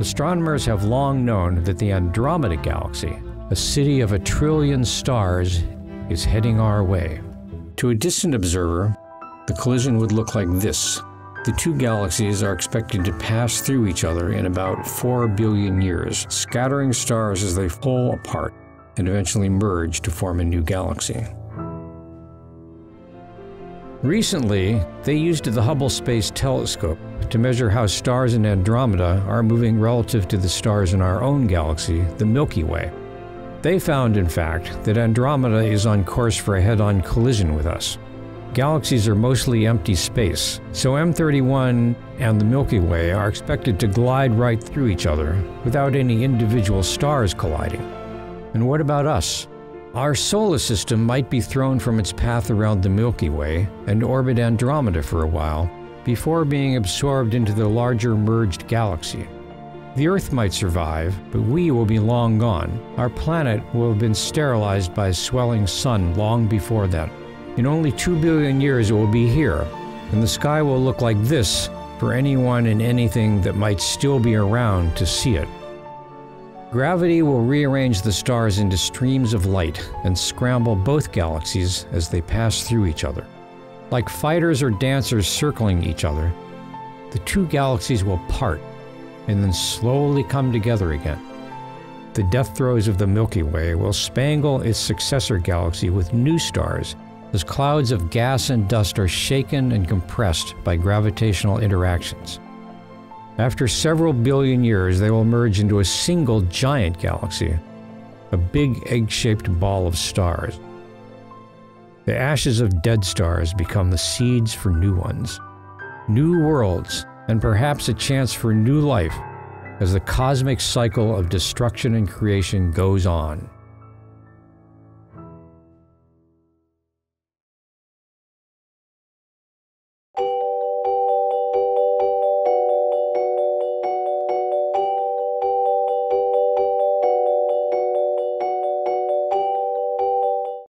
astronomers have long known that the Andromeda Galaxy, a city of a trillion stars, is heading our way. To a distant observer, the collision would look like this. The two galaxies are expected to pass through each other in about 4 billion years, scattering stars as they pull apart and eventually merge to form a new galaxy. Recently, they used the Hubble Space Telescope to measure how stars in Andromeda are moving relative to the stars in our own galaxy, the Milky Way. They found, in fact, that Andromeda is on course for a head on collision with us. Galaxies are mostly empty space, so M31 and the Milky Way are expected to glide right through each other without any individual stars colliding. And what about us? Our solar system might be thrown from its path around the Milky Way and orbit Andromeda for a while before being absorbed into the larger merged galaxy. The Earth might survive, but we will be long gone. Our planet will have been sterilized by a swelling sun long before that. In only two billion years, it will be here, and the sky will look like this for anyone and anything that might still be around to see it. Gravity will rearrange the stars into streams of light and scramble both galaxies as they pass through each other. Like fighters or dancers circling each other, the two galaxies will part and then slowly come together again. The death throes of the Milky Way will spangle its successor galaxy with new stars as clouds of gas and dust are shaken and compressed by gravitational interactions. After several billion years, they will merge into a single giant galaxy, a big egg shaped ball of stars. The ashes of dead stars become the seeds for new ones, new worlds, and perhaps a chance for new life as the cosmic cycle of destruction and creation goes on.